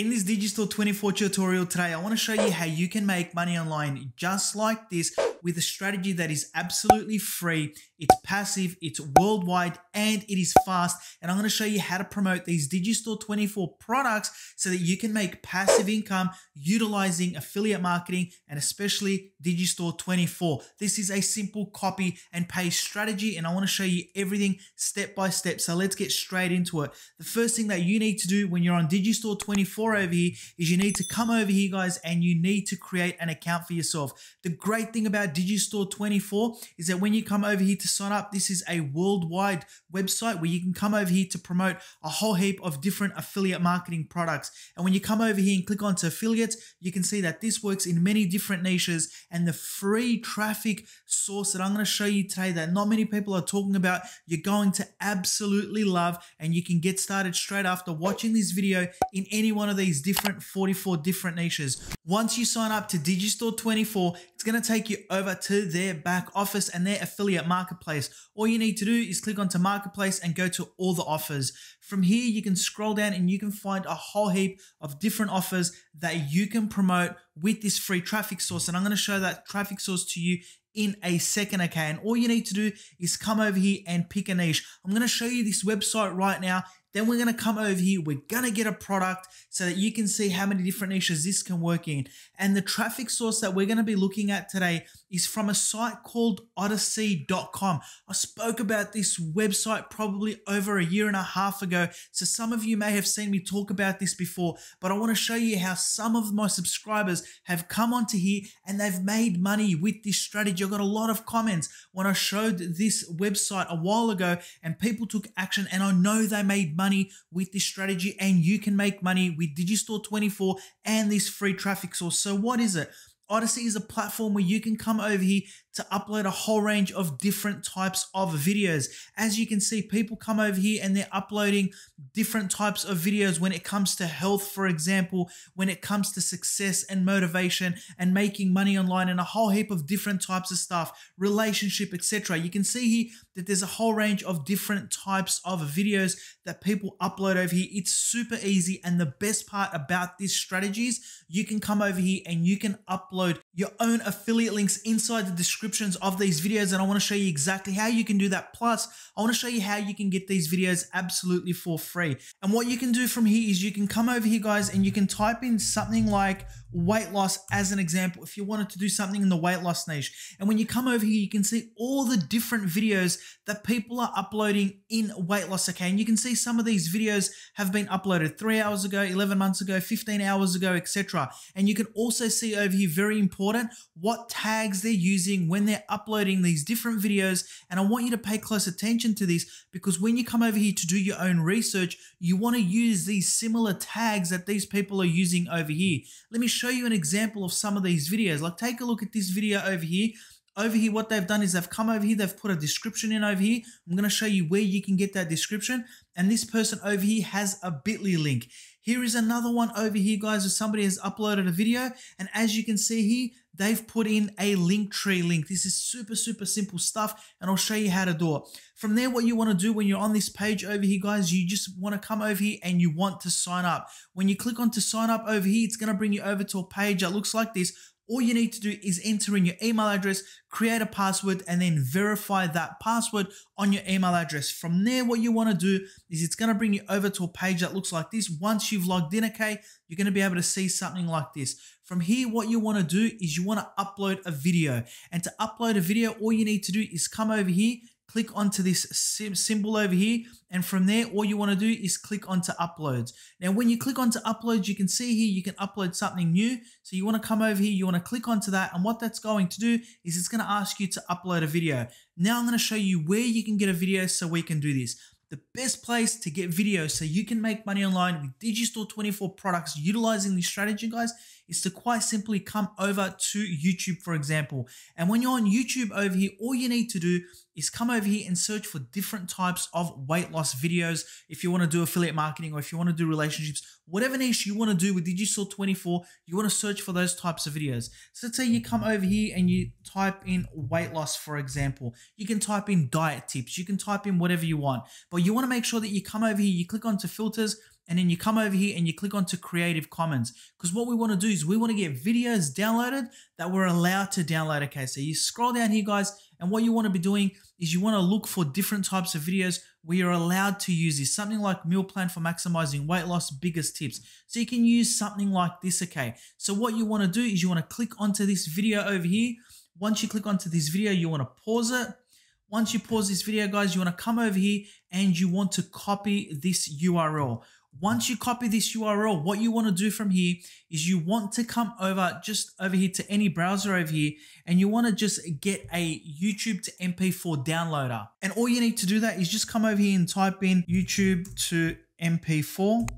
In this Digistore 24 tutorial today, I want to show you how you can make money online just like this with a strategy that is absolutely free, it's passive, it's worldwide, and it is fast. And I'm going to show you how to promote these Digistore 24 products so that you can make passive income utilizing affiliate marketing and especially Digistore 24. This is a simple copy and paste strategy, and I want to show you everything step by step. So let's get straight into it. The first thing that you need to do when you're on Digistore 24 over here is you need to come over here, guys, and you need to create an account for yourself. The great thing about Digistore 24 is that when you come over here to sign up, this is a worldwide website where you can come over here to promote a whole heap of different affiliate marketing products. And when you come over here and click onto affiliates, you can see that this works in many different niches and the free traffic source that I'm going to show you today that not many people are talking about, you're going to absolutely love and you can get started straight after watching this video in any one of these different 44 different niches. Once you sign up to Digistore 24, it's going to take you over to their back office and their affiliate marketplace. All you need to do is click onto marketplace and go to all the offers. From here, you can scroll down and you can find a whole heap of different offers that you can promote with this free traffic source. And I'm going to show that traffic source to you in a second, okay? And all you need to do is come over here and pick a niche. I'm going to show you this website right now. Then we're going to come over here. We're going to get a product so that you can see how many different niches this can work in. And the traffic source that we're going to be looking at today is from a site called odysee.com. I spoke about this website probably over a year and a half ago. So some of you may have seen me talk about this before, but I want to show you how some of my subscribers have come onto here and they've made money with this strategy. I got a lot of comments when I showed this website a while ago and people took action and I know they made money with this strategy and you can make money with Digistore 24 and this free traffic source. So what is it? Odysee is a platform where you can come over here to upload a whole range of different types of videos. As you can see, people come over here and they're uploading different types of videos when it comes to health, for example, when it comes to success and motivation and making money online and a whole heap of different types of stuff, relationship, etc. You can see here that there's a whole range of different types of videos that people upload over here. It's super easy. And the best part about this strategy is you can come over here and you can upload your own affiliate links inside the descriptions of these videos. And I want to show you exactly how you can do that. Plus, I want to show you how you can get these videos absolutely for free. And what you can do from here is you can come over here, guys, and you can type in something like weight loss as an example if you wanted to do something in the weight loss niche. And when you come over here, you can see all the different videos that people are uploading in weight loss. Okay, and you can see some of these videos have been uploaded three hours ago, 11 months ago, 15 hours ago, etc. And you can also see over here, very important, what tags they're using when they're uploading these different videos. And I want you to pay close attention to this because when you come over here to do your own research, you want to use these similar tags that these people are using over here. Let me show you an example of some of these videos. Like take a look at this video over here. Over here, what they've done is they've come over here, they've put a description in over here. I'm going to show you where you can get that description. And this person over here has a bit.ly link. Here is another one over here, guys, where somebody has uploaded a video. And as you can see here, they've put in a Linktree link. This is super, super simple stuff, and I'll show you how to do it. From there, what you want to do when you're on this page over here, guys, you just want to come over here and you want to sign up. When you click on to sign up over here, it's going to bring you over to a page that looks like this all you need to do is enter in your email address, create a password, and then verify that password on your email address. From there, what you want to do is it's going to bring you over to a page that looks like this. Once you've logged in, okay, you're going to be able to see something like this. From here, what you want to do is you want to upload a video. And to upload a video, all you need to do is come over here, click onto this symbol over here. And from there, all you want to do is click onto uploads. Now, when you click onto uploads, you can see here, you can upload something new. So you want to come over here, you want to click onto that. And what that's going to do is it's going to ask you to upload a video. Now I'm going to show you where you can get a video so we can do this the best place to get videos so you can make money online with Digistore 24 products utilizing this strategy, guys, is to quite simply come over to YouTube, for example. And when you're on YouTube over here, all you need to do is come over here and search for different types of weight loss videos. If you want to do affiliate marketing or if you want to do relationships, whatever niche you want to do with Digistore 24, you want to search for those types of videos. So let's say you come over here and you type in weight loss, for example. You can type in diet tips. You can type in whatever you want, but you want to make sure that you come over here, you click onto filters and then you come over here and you click onto Creative Commons. Because what we want to do is we want to get videos downloaded that we're allowed to download. Okay, so you scroll down here, guys, and what you want to be doing is you want to look for different types of videos where you're allowed to use this. Something like meal plan for maximizing weight loss, biggest tips. So you can use something like this, okay? So what you want to do is you want to click onto this video over here. Once you click onto this video, you want to pause it. Once you pause this video, guys, you want to come over here and you want to copy this URL. Once you copy this URL, what you want to do from here is you want to come over just over here to any browser over here and you want to just get a YouTube to MP4 downloader. And all you need to do that is just come over here and type in YouTube to MP4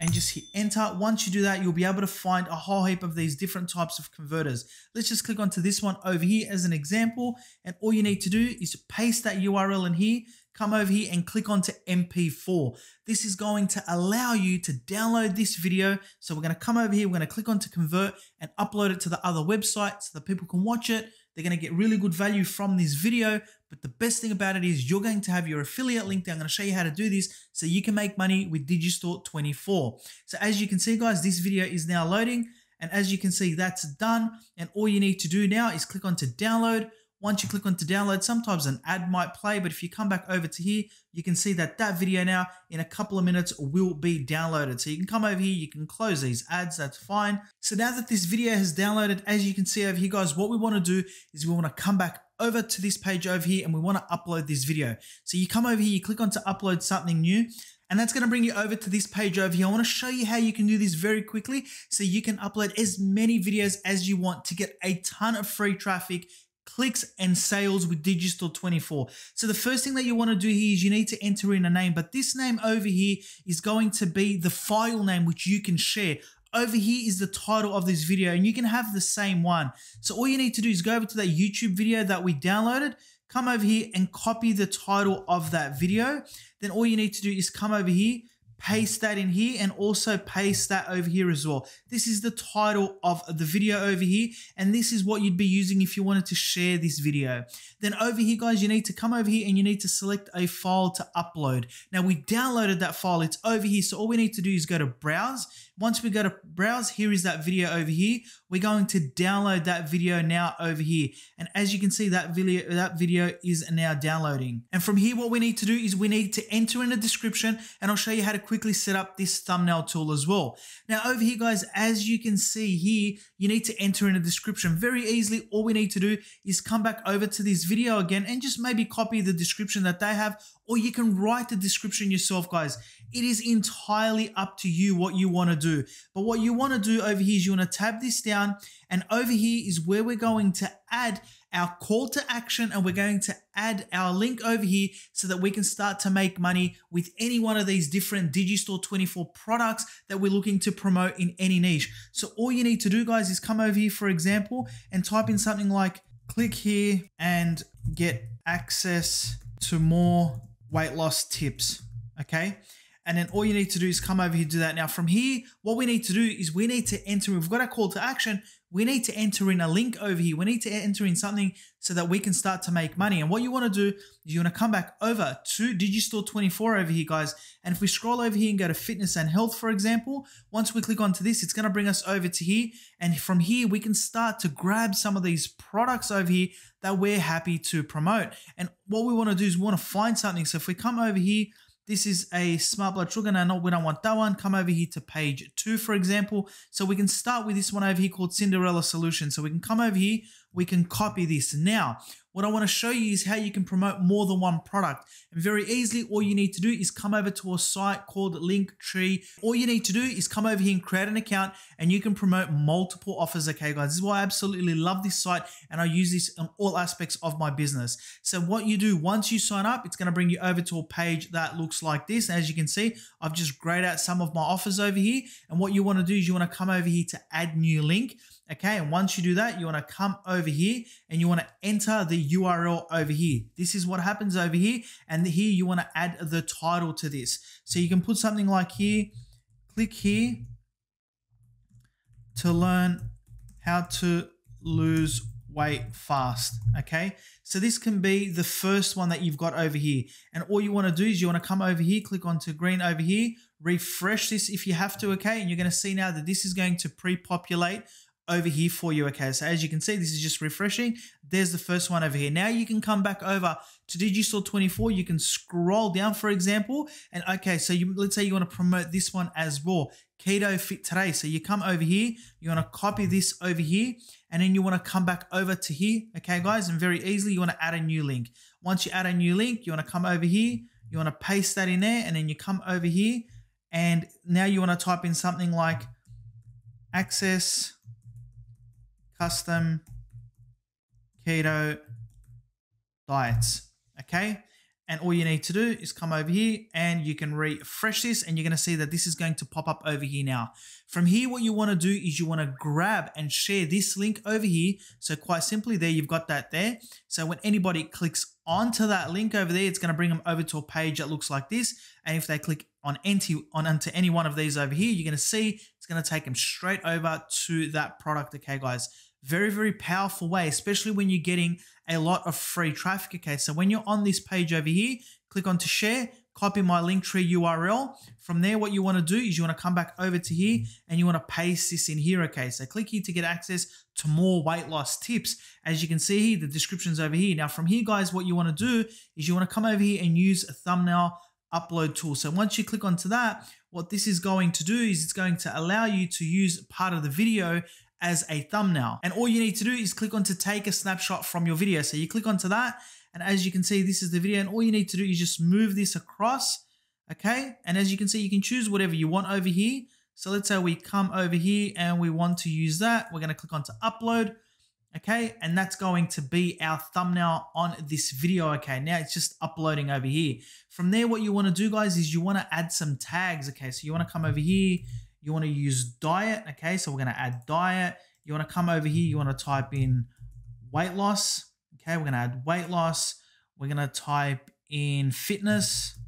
and just hit enter. Once you do that, you'll be able to find a whole heap of these different types of converters. Let's just click onto this one over here as an example. And all you need to do is paste that URL in here, come over here and click onto MP4. This is going to allow you to download this video. So we're going to come over here, we're going to click onto convert and upload it to the other website so that people can watch it. They're going to get really good value from this video. But the best thing about it is you're going to have your affiliate link there. I'm going to show you how to do this so you can make money with Digistore 24. So as you can see, guys, this video is now loading. And as you can see, that's done. And all you need to do now is click on to download. Once you click on to download, sometimes an ad might play, but if you come back over to here, you can see that that video now in a couple of minutes will be downloaded. So you can come over here, you can close these ads, that's fine. So now that this video has downloaded, as you can see over here, guys, what we want to do is we want to come back over to this page over here and we want to upload this video. So you come over here, you click on to upload something new and that's going to bring you over to this page over here. I want to show you how you can do this very quickly so you can upload as many videos as you want to get a ton of free traffic clicks and sales with Digistore 24. So the first thing that you want to do here is you need to enter in a name, but this name over here is going to be the file name which you can share. Over here is the title of this video and you can have the same one. So all you need to do is go over to that YouTube video that we downloaded, come over here and copy the title of that video. Then all you need to do is come over here, paste that in here and also paste that over here as well. This is the title of the video over here and this is what you'd be using if you wanted to share this video. Then over here guys you need to come over here and you need to select a file to upload. Now we downloaded that file, it's over here so all we need to do is go to browse. Once we go to browse, here is that video over here. We're going to download that video now over here. And as you can see that video, that video is now downloading. And from here what we need to do is we need to enter in a description and I'll show you how to quickly set up this thumbnail tool as well. Now over here guys, as you can see here, you need to enter in a description very easily. All we need to do is come back over to this video again and just maybe copy the description that they have or you can write the description yourself guys. It is entirely up to you what you want to do. But what you want to do over here is you want to tab this down and over here is where we're going to add our call to action and we're going to add our link over here so that we can start to make money with any one of these different Digistore 24 products that we're looking to promote in any niche. So all you need to do guys is come over here for example and type in something like click here and get access to more weight loss tips. Okay. And then all you need to do is come over here, do that. Now from here, what we need to do is we need to enter, we've got our call to action. We need to enter in a link over here. We need to enter in something so that we can start to make money. And what you want to do is you want to come back over to Digistore 24 over here, guys. And if we scroll over here and go to fitness and health, for example, once we click onto this, it's going to bring us over to here. And from here, we can start to grab some of these products over here that we're happy to promote. And what we want to do is we want to find something. So if we come over here, this is a smart blood sugar. Now, not we don't want that one. Come over here to page two, for example. So we can start with this one over here called Cinderella Solution. So we can come over here, we can copy this. Now, what I want to show you is how you can promote more than one product. And very easily, all you need to do is come over to a site called Linktree. All you need to do is come over here and create an account and you can promote multiple offers. Okay, guys, this is why I absolutely love this site and I use this on all aspects of my business. So what you do once you sign up, it's going to bring you over to a page that looks like this. As you can see, I've just grayed out some of my offers over here. And what you want to do is you want to come over here to add new link. Okay, and once you do that, you want to come over here and you want to enter the URL over here. This is what happens over here. And here you want to add the title to this. So you can put something like here, click here to learn how to lose weight fast. Okay, so this can be the first one that you've got over here. And all you want to do is you want to come over here, click onto green over here, refresh this if you have to, okay? And you're going to see now that this is going to pre-populate over here for you, okay? So as you can see, this is just refreshing. There's the first one over here. Now you can come back over to Digistore 24. You can scroll down, for example, and okay, so you let's say you want to promote this one as well. Keto Fit Today. So you come over here, you want to copy this over here, and then you want to come back over to here, okay, guys? And very easily, you want to add a new link. Once you add a new link, you want to come over here, you want to paste that in there, and then you come over here, and now you want to type in something like access custom keto diets. Okay. And all you need to do is come over here and you can refresh this and you're going to see that this is going to pop up over here now. From here, what you want to do is you want to grab and share this link over here. So quite simply there, you've got that there. So when anybody clicks onto that link over there, it's going to bring them over to a page that looks like this. And if they click on any, on onto any one of these over here, you're going to see it's going to take them straight over to that product. Okay, guys. Very, very powerful way, especially when you're getting a lot of free traffic. Okay, so when you're on this page over here, click on to share, copy my Linktree URL. From there, what you want to do is you want to come back over to here and you want to paste this in here. Okay, so click here to get access to more weight loss tips. As you can see here, the description's over here. Now, from here, guys, what you want to do is you want to come over here and use a thumbnail upload tool. So once you click onto that, what this is going to do is it's going to allow you to use part of the video as a thumbnail. And all you need to do is click on to take a snapshot from your video. So you click onto that, and as you can see, this is the video, and all you need to do is just move this across, okay? And as you can see, you can choose whatever you want over here. So let's say we come over here and we want to use that. We're gonna click on to upload, okay? And that's going to be our thumbnail on this video, okay? Now it's just uploading over here. From there, what you wanna do, guys, is you wanna add some tags, okay? So you wanna come over here, you want to use diet. Okay, so we're going to add diet. You want to come over here. You want to type in weight loss. Okay, we're going to add weight loss. We're going to type in fitness.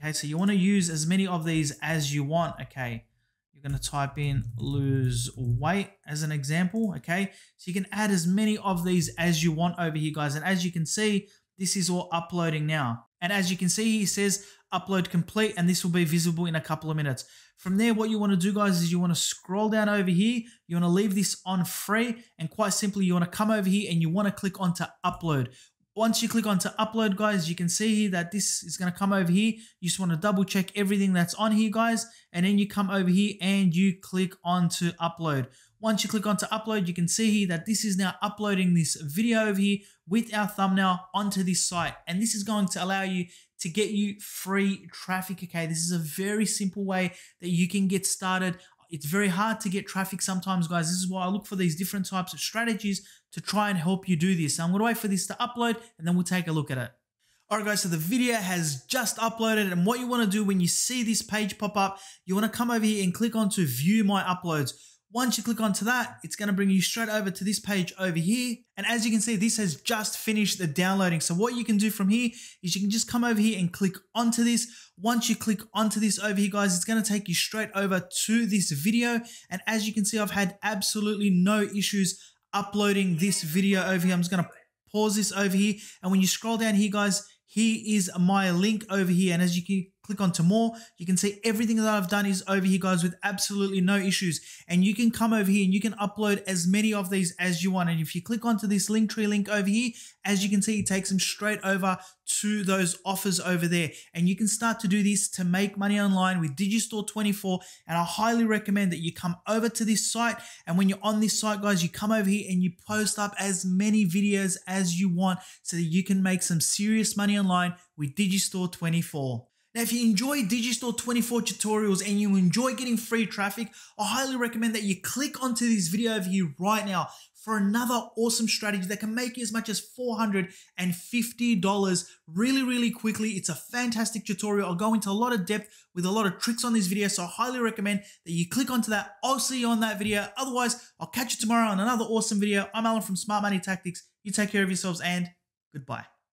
Okay, so you want to use as many of these as you want. Okay, you're going to type in lose weight as an example. Okay, so you can add as many of these as you want over here, guys. And as you can see, this is all uploading now. And as you can see, he says upload complete, and this will be visible in a couple of minutes. From there, what you want to do, guys, is you want to scroll down over here. You want to leave this on free, and quite simply, you want to come over here and you want to click onto upload. Once you click onto upload, guys, you can see here that this is going to come over here. You just want to double check everything that's on here, guys, and then you come over here and you click onto upload. Once you click onto upload, you can see here that this is now uploading this video over here with our thumbnail onto this site. And this is going to allow you to get you free traffic. Okay, this is a very simple way that you can get started. It's very hard to get traffic sometimes, guys. This is why I look for these different types of strategies to try and help you do this. So I'm to wait for this to upload and then we'll take a look at it. Alright guys, so the video has just uploaded and what you want to do when you see this page pop up, you want to come over here and click on to view my uploads. Once you click onto that, it's going to bring you straight over to this page over here. And as you can see, this has just finished the downloading. So what you can do from here is you can just come over here and click onto this. Once you click onto this over here, guys, it's going to take you straight over to this video. And as you can see, I've had absolutely no issues uploading this video over here. I'm just going to pause this over here. And when you scroll down here, guys, here is my link over here. And as you can click onto more, you can see everything that I've done is over here, guys, with absolutely no issues. And you can come over here and you can upload as many of these as you want. And if you click onto this Linktree link over here, as you can see, it takes them straight over to those offers over there. And you can start to do this to make money online with Digistore 24. And I highly recommend that you come over to this site. And when you're on this site, guys, you come over here and you post up as many videos as you want so that you can make some serious money online with Digistore 24. Now, if you enjoy Digistore 24 tutorials and you enjoy getting free traffic, I highly recommend that you click onto this video over here right now for another awesome strategy that can make you as much as $450 really, really quickly. It's a fantastic tutorial. I'll go into a lot of depth with a lot of tricks on this video, so I highly recommend that you click onto that. I'll see you on that video. Otherwise, I'll catch you tomorrow on another awesome video. I'm Alan from Smart Money Tactics. You take care of yourselves and goodbye.